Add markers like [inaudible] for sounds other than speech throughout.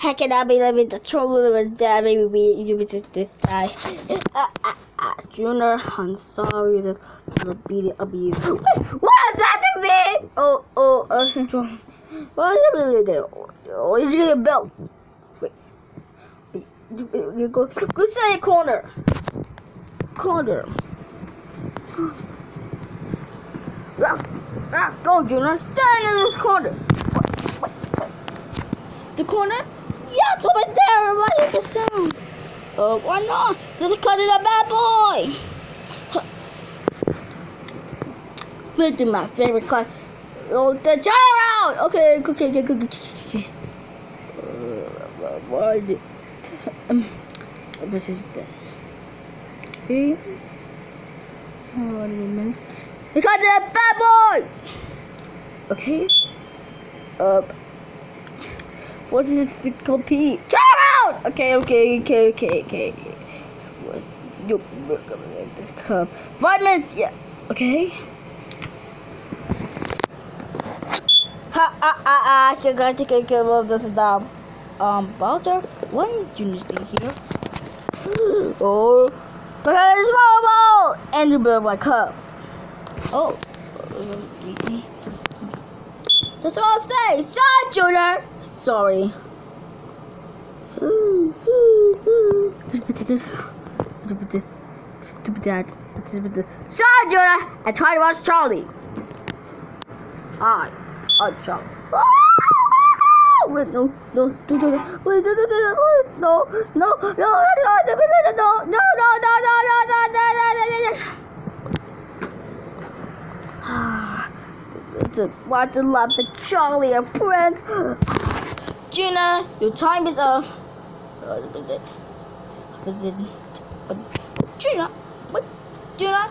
How can I be living the trouble of dad? Maybe we you visit this guy. Uh, uh, uh, Junior, I'm sorry to beat it up you. What's that to me? Oh, oh, uh, central. What is it? Oh, is it a belt? Wait, you, go, go to the corner. Corner. Ah, ah, go, Junior. Stand in the corner. Wait, wait, wait. The corner? Yes, over there. What is the sound? Uh, why not? Just because it's a bad boy. This is my favorite class. Oh, the child! Okay, okay, okay, okay, okay, okay. Uh, why it? Um, this is the. Hey. Hold on a minute. Because it's a bad boy! Okay. Uh. What is it called P? Turn around! Okay, okay, okay, okay, okay. What's you this cup? Five minutes, yeah. Okay. Ha ha! I got to take care of this dog. Um, Bowser, why did you stay here? [gasps] oh, because it's horrible! And you build my cup. Oh. That's what I'll say. Sorry, Junior. Sorry. This. Put this. Put that. Sorry, Junior. I tried to watch Charlie. I. Oh, Charlie. Wait, no, no, do do that. Please, do do that. Please, no, no, no, no, no, no, no, no, no, no, no, no, no, no. To love the Charlie and friends. Gina, your time is up. Gina, what? Gina,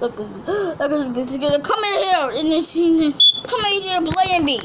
look, look, look, come in here and come in here playing me.